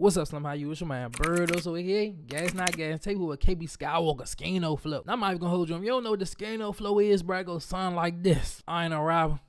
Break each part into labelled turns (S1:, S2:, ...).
S1: What's up, Slim? How you? It's your man Birdos over here. Gas not gas. Take with KP Skywalka Skino flow. I'm not even gonna hold you. If you don't know what the Skino flow is, bro, it go sound like this. I ain't a rapper.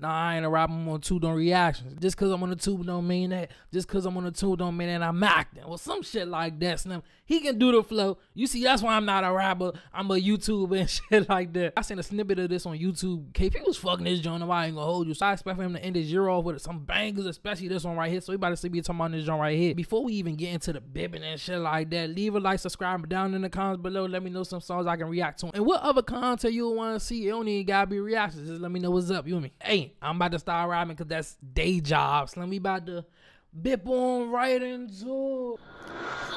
S1: Nah, I ain't a rapper. I'm on tube on reactions. Just cause I'm on the tube don't mean that. Just cause I'm on the tube don't mean that I'm acting. Well, some shit like that, Slim. He can do the flow. You see, that's why I'm not a rapper. I'm a YouTuber and shit like that. I seen a snippet of this on YouTube. KP was fucking this joint. I ain't gonna hold you. So I expect for him to end his year off with some bangers, especially this one right here. So we about to see me talking about this joint right here. Before we even get into the bibbing and shit like that, leave a like, subscribe down in the comments below. Let me know some songs I can react to. And what other content you want to see? It don't even gotta be reactions. Just let me know what's up. You and me? Hey, I'm about to start rapping because that's day jobs. Let me about to bip on right into.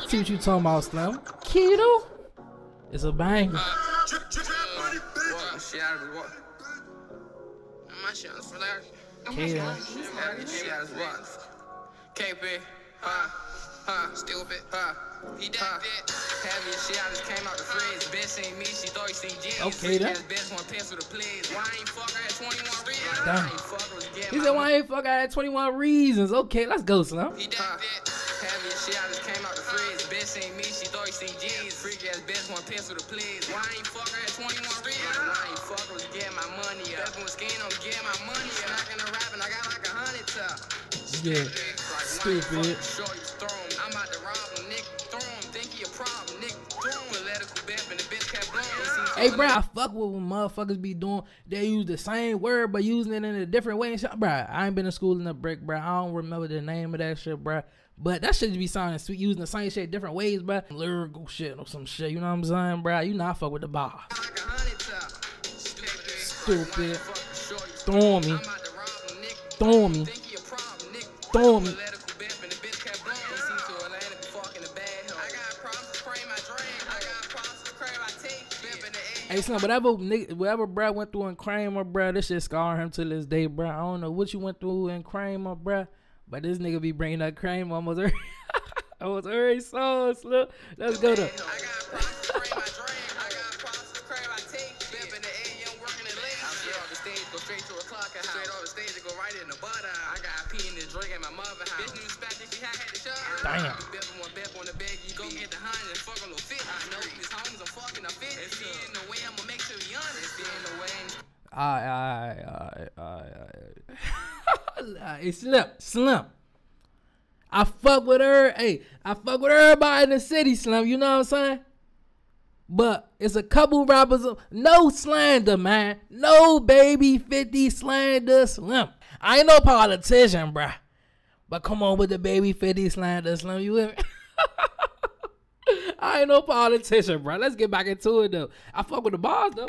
S1: See what you talking about, Slim? Keto? It's a banger. Keto.
S2: KP, huh, huh, stupid, huh. He that that heavy shit. I just came out the fridge. Bitch seen me, she thought he seen G.
S1: Okay, then.
S2: Bitch want pencil to please. Why ain't fuck her at 21 reasons?
S1: Damn.
S2: I ain't fuck her was getting
S1: He said, why ain't fuck I had 21 reasons? Okay, let's go, Slim.
S2: He that that heavy shit. I just came out the fridge. Bitch seen me, she thought he seen G's. Freak ass bitch want pencil to please. Why ain't fuck her at 21 reasons? Why ain't fuck her was getting my money up. Stepping with skin, I'm getting my money up. Knocking and rapping, I got like a hundred top.
S1: Yeah. Stupid. Hey, bro, I fuck with when motherfuckers be doing. They use the same word but using it in a different way and shit. Bro, I ain't been to school in the brick, bro. I don't remember the name of that shit, bro. But that shit be sounding sweet, using the same shit different ways, bro. Lyrical shit or some shit. You know what I'm saying, bro? You not fuck with the bar.
S2: Like a hundred top.
S1: Stupid.
S2: Short, you
S1: Throw Hey, son, whatever nigga, whatever bro went through in Kramer, bro, this shit scar him to this day, bro. I don't know what you went through in Kramer, bro, but this nigga be bringing up Kramer almost every, almost every song, look. Let's go to.
S2: I got problems to pray my dream. I got problems to crave I take. Bip in the air, working it late. I straight off the stage, go straight to a clock and straight off the stage, go right in the butter. I got pee in the drink at my mother house. Bitch knew spot that she had, had to shut.
S1: Damn. Alright, alright, alright, alright, alright. Hey, Slim, Slim. I fuck with her. Hey, I fuck with everybody in the city, Slim. You know what I'm saying? But it's a couple rappers. No slander, man. No baby 50 slander, Slim. I ain't no politician, bruh. But come on with the baby 50 slander, Slim. You with me? I ain't no politician, bro. Let's get back into it though. I fuck with the bars though.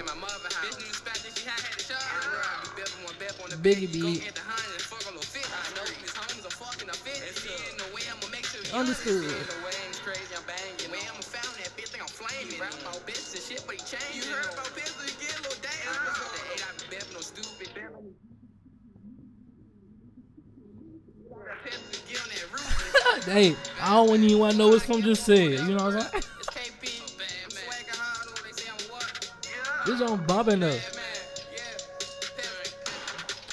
S1: Biggie
S2: bed, you go
S1: B.
S2: get the hundred and fuck a little fit. I know these homies are fucking a fit. If he in the way, I'ma make sure he
S1: Understood.
S2: honest. If he in the way, it's crazy, I'm banging. Way I'ma found that bitch, think I'm flaming. Rap about bitch and shit, but he changed. You heard about bitch, so you get a little days. The eight, I be bip, no stupid. Bip. Pistol, get on that roof.
S1: hey, I don't even want to know what some just said. You know what I'm saying?
S2: It's KP. Oh, I'm swagger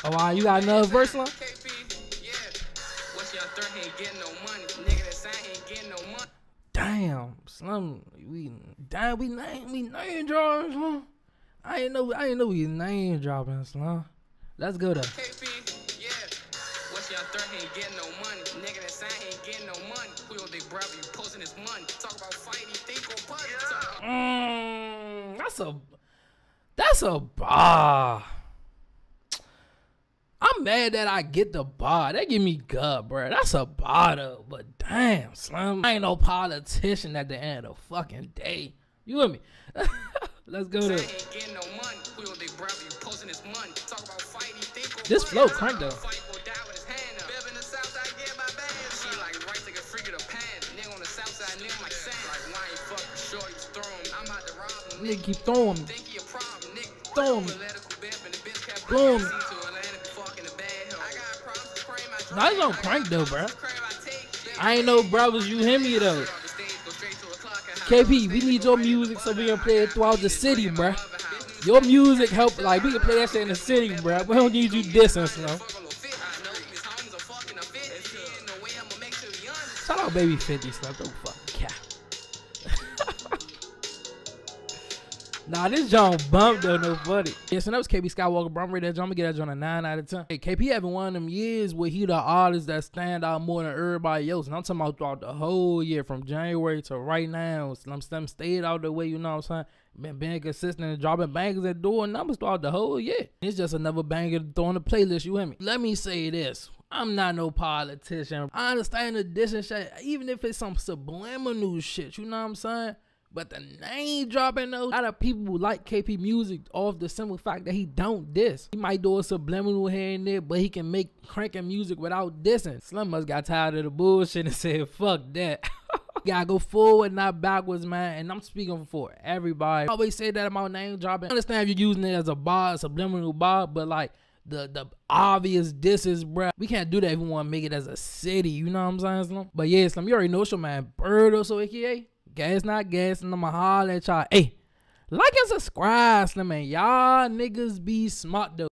S1: Oh, wow, you got another verse, Slim?
S2: KP, yeah. What's your third? Ain't getting no money. Nigga that sign, ain't getting no money.
S1: Damn, Slim. We damn, we name we name dropping, Slim. I ain't know I ain't know we name dropping, Slim. Let's go though.
S2: KP, yeah. What's your third? Ain't getting no money. Nigga that sign, ain't getting no money. Who your big brother? You posting his money. Talk about fight, he think or punch. Talk about-
S1: Mm, that's a that's a bar. I'm mad that I get the bar. That give me gut, bro. That's a bar though. But damn, Slim, I ain't no politician at the end of the fucking day. You with me? Let's go
S2: Sign,
S1: to
S2: ain't getting no money. Who your big brother? You posting his money. Talk about fight, he think or
S1: This flow crank, though.
S2: Fight or die with his hand up. Bib in the side, get my band. She like right, take a freak of the pan. Nigga on the south side, nigga like sand.
S1: This
S2: dream.
S1: don't crank though, bro.
S2: I
S1: I ain't no brothers. You hear me though. KP, we need your music so we can play it throughout the city, bro. Your music help, like, we can play that shit in the city, bro. We don't need you dissing, Slim. Shout out baby 50 Slim. Don't fucking Nah, this John bump though, no funny. Yes, and that was KP Skywalka, bro. I'm ready that John. I'm gonna get that John a 9 out of 10. Hey, KP having one of them years where he the artist that stand out more than everybody else. And I'm talking about throughout the whole year from January to right now. Slim Slim stayed out the way, you know what I'm saying? Been being consistent and dropping bangers and doing numbers throughout the whole year. It's just another banger to throw on the playlist, you hear me? Let me say this. I'm not no politician. I understand the shit, even if it's some subliminal shit, you know what I'm saying? But the name dropping though, a lot of people who like KP music off the simple fact that he don't diss. He might do a subliminal here and there, but he can make cranking music without dissing. Slim must got tired of the bullshit and said, fuck that. gotta go forward, not backwards, man. And I'm speaking for everybody. I always say that about name dropping. I understand if you're using it as a bar, a subliminal bar, but like the the obvious disses, bruh. We can't do that if we want to make it as a city. You know what I'm saying, Slim? But yeah, Slim, you already know it's your man Bird also aka eh? Gas not gas, and I'ma holler at y'all. Hey, like and subscribe, Slim, man. Y'all niggas be smart though.